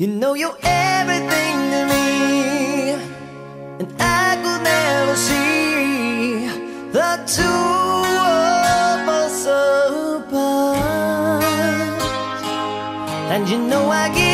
You know you're everything to me, and I could never see the two of us apart. And you know I give.